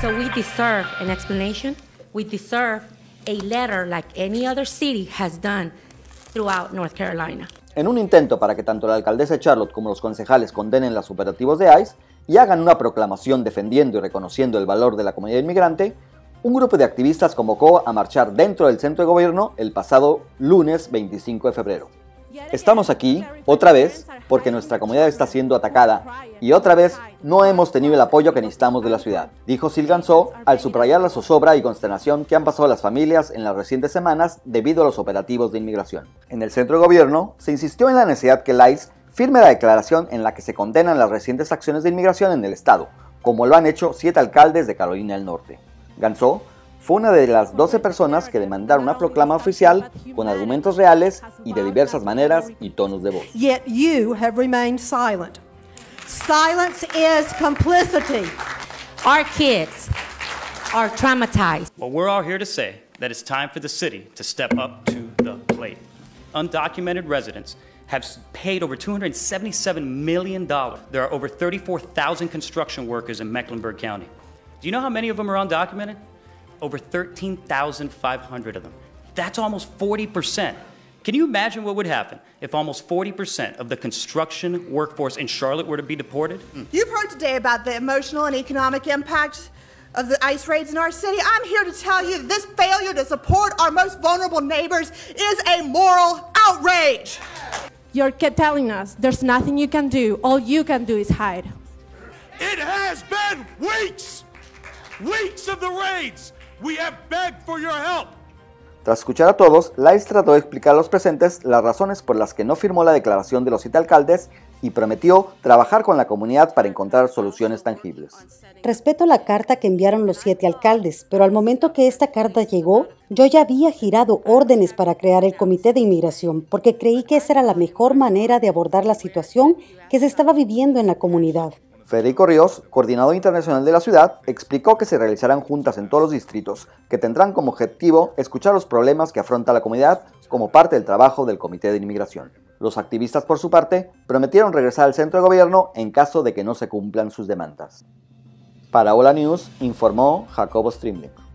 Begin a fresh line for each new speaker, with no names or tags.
So we deserve an explanation. We deserve a letter like any other city has done throughout North Carolina.
En un intento para que tanto la alcaldesa Charlotte como los concejales condenen los operativos de ICE y hagan una proclamación defendiendo y reconociendo el valor de la comunidad inmigrante, un grupo de activistas convocó a marchar dentro del centro de gobierno el pasado lunes 25 de febrero. Estamos aquí, otra vez, porque nuestra comunidad está siendo atacada y otra vez no hemos tenido el apoyo que necesitamos de la ciudad, dijo Silganzó al subrayar la zozobra y consternación que han pasado las familias en las recientes semanas debido a los operativos de inmigración. En el centro de gobierno se insistió en la necesidad que el ICE firme la declaración en la que se condenan las recientes acciones de inmigración en el estado, como lo han hecho siete alcaldes de Carolina del Norte. Ganzó fue una de las 12 personas que demandaron una proclama oficial con argumentos reales y de diversas maneras y tonos de voz.
Yet you have remained silent. Silence is complicity.
Our kids are traumatized.
Well, we're all here to say that it's time for the city to step up to the plate. Undocumented residents have paid over $277 million. There are over 34,000 construction workers in Mecklenburg County. Do you know how many of them are undocumented? Over 13,500 of them. That's almost 40%. Can you imagine what would happen if almost 40% of the construction workforce in Charlotte were to be deported?
Mm. You've heard today about the emotional and economic impacts of the ICE raids in our city. I'm here to tell you this failure to support our most vulnerable neighbors is a moral outrage.
You're telling us there's nothing you can do. All you can do is hide.
It has been weeks, weeks of the raids. We have begged for your help.
Tras escuchar a todos, Lais trató de explicar a los presentes las razones por las que no firmó la declaración de los siete alcaldes y prometió trabajar con la comunidad para encontrar soluciones tangibles.
Respeto la carta que enviaron los siete alcaldes, pero al momento que esta carta llegó, yo ya había girado órdenes para crear el Comité de Inmigración, porque creí que esa era la mejor manera de abordar la situación que se estaba viviendo en la comunidad.
Federico Ríos, coordinador internacional de la ciudad, explicó que se realizarán juntas en todos los distritos, que tendrán como objetivo escuchar los problemas que afronta la comunidad como parte del trabajo del Comité de Inmigración. Los activistas, por su parte, prometieron regresar al centro de gobierno en caso de que no se cumplan sus demandas. Para Hola News, informó Jacobo Strimling.